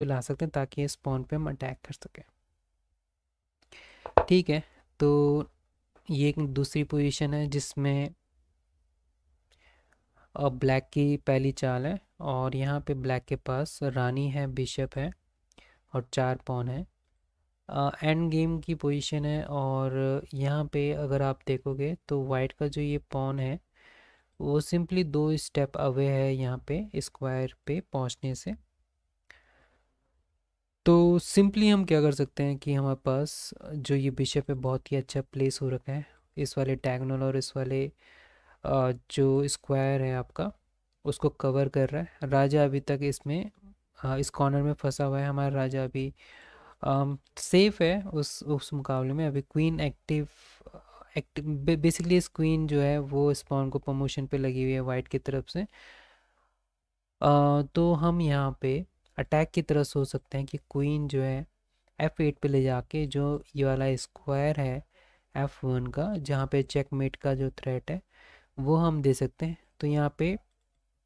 ला सकते हैं ताकि इस पे हम अटैक कर सकें। ठीक है तो ये एक दूसरी पोजीशन है जिसमें अब ब्लैक की पहली चाल है और यहाँ पे ब्लैक के पास रानी है बिशप है और चार पॉन है। एंड गेम की पोजीशन है और यहाँ पे अगर आप देखोगे तो वाइट का जो ये पॉन है, वो सिंपली दो स्टेप अवे है यहाँ पे स्क्वायर पे पहुँचने से। तो सिंपली हम क्या कर सकते हैं कि हमारे पास जो ये बिशप है बहुत ही अच्छा प्लेस हो रखा है। इस वाले टैगनल और इस वाले जो स्क्वायर है आपका उसको कवर कर रहा है। राजा अभी तक इसमें इस कॉर्नर में फंसा हुआ है। हमारा राजा अभी सेफ़ है उस उस मुकाबले में। अभी क्वीन एक्टिव एक्टिव बेसिकली इस क्वीन जो है वो स्पॉन को प्रमोशन पे लगी हुई है वाइट की तरफ़ से। आ, तो हम यहाँ पे अटैक की तरह सोच सकते हैं कि क्वीन जो है एफ़ एट पर ले जाके जो ये वाला स्क्वायर है एफ़ वन का, जहाँ पे चेकमेट का जो थ्रेट है, वो हम दे सकते हैं। तो यहाँ पे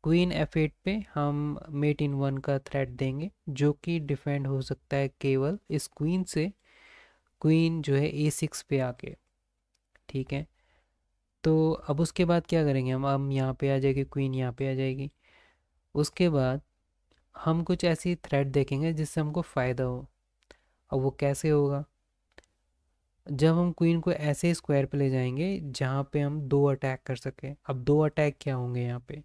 क्वीन एफ़ एट पे हम मेट इन वन का थ्रेट देंगे, जो कि डिफेंड हो सकता है केवल इस क्वीन से क्वीन जो है ए सिक्स पे आके। ठीक है? तो अब उसके बाद क्या करेंगे? हम हम यहाँ पे आ जाएगी क्वीन यहाँ पे आ जाएगी। उसके बाद हम कुछ ऐसी थ्रेड देखेंगे जिससे हमको फ़ायदा हो। अब वो कैसे होगा? जब हम क्वीन को ऐसे स्क्वायर पे ले जाएँगे जहाँ पे हम दो अटैक कर सकें। अब दो अटैक क्या होंगे यहाँ पे?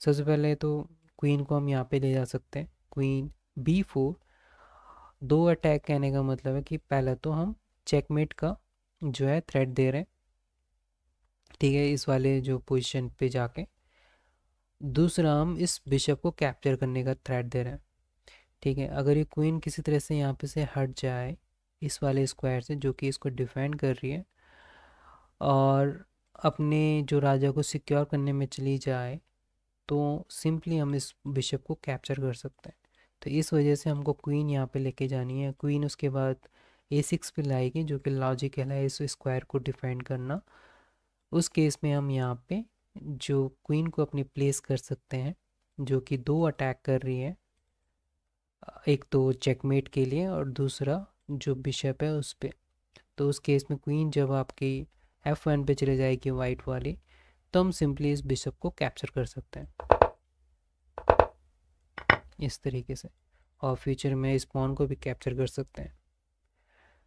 सबसे पहले तो क्वीन को हम यहाँ पे ले जा सकते हैं। क्वीन बी फोर दो अटैक कहने का मतलब है कि पहले तो हम चेकमेट का जो है थ्रेड दे रहे हैं। ठीक है, इस वाले जो पोजीशन पे जाके। दूसरा हम इस बिशप को कैप्चर करने का थ्रेड दे रहे हैं। ठीक है, अगर ये क्वीन किसी तरह से यहाँ पे से हट जाए इस वाले स्क्वायर से, जो कि इसको डिफेंड कर रही है, और अपने जो राजा को सिक्योर करने में चली जाए तो सिंपली हम इस बिशप को कैप्चर कर सकते हैं। तो इस वजह से हमको क्वीन यहाँ पे लेके जानी है। क्वीन उसके बाद ए सिक्स पे लाएगी, जो कि लॉजिकल है इस स्क्वायर को डिफेंड करना। उस केस में हम यहाँ पे जो क्वीन को अपनी प्लेस कर सकते हैं, जो कि दो अटैक कर रही है। एक तो चेकमेट के लिए और दूसरा जो बिशप है उस पर तो उस केस में क्वीन जब आपकी एफ़ वन पे चले जाएगी वाइट वाली तो हम सिंपली इस बिशप को कैप्चर कर सकते हैं। इस तरीके से। और फ्यूचर में इस पॉन को भी कैप्चर कर सकते हैं।